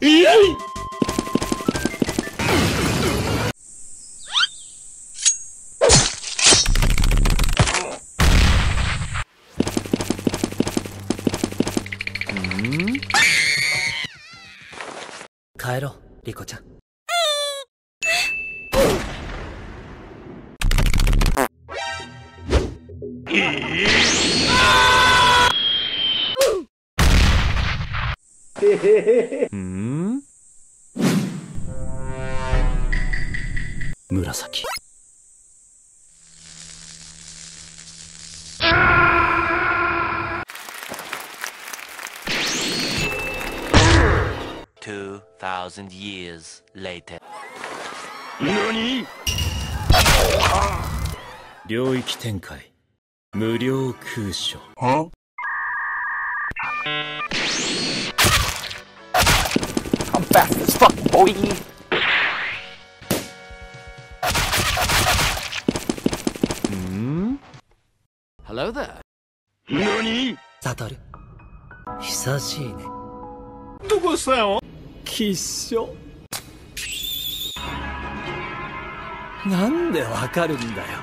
えい帰ろうリコちゃん。うん。紫 Two thousand years later. 領域展開無料空所 I'm fast as fuck, boy. Hello there. サトル。久しいね。どこしたよ？きっしょ。なんでわかるんだよ